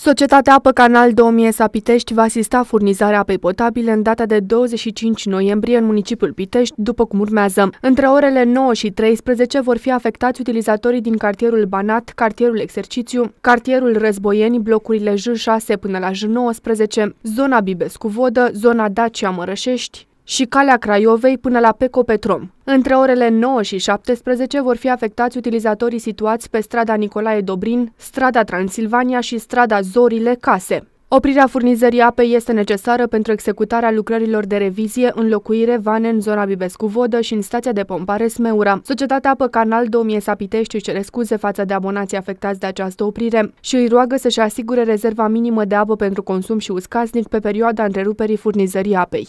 Societatea Apă Canal 2000 Pitești va asista furnizarea apei potabile în data de 25 noiembrie în municipiul Pitești, după cum urmează. Între orele 9 și 13 vor fi afectați utilizatorii din cartierul Banat, cartierul Exercițiu, cartierul Războieni, blocurile J6 până la J19, zona Bibescu-Vodă, zona Dacia Mărășești, și calea Craiovei până la Peco Petrom. Între orele 9 și 17 vor fi afectați utilizatorii situați pe strada Nicolae Dobrin, strada Transilvania și strada Zorile Case. Oprirea furnizării apei este necesară pentru executarea lucrărilor de revizie, înlocuire vane în zona Bibescu-Vodă și în stația de pompare Smeura. Societatea Apă Canal 2000 Sapitești își cere scuze față de abonații afectați de această oprire și îi roagă să-și asigure rezerva minimă de apă pentru consum și uscasnic pe perioada întreruperii furnizării apei.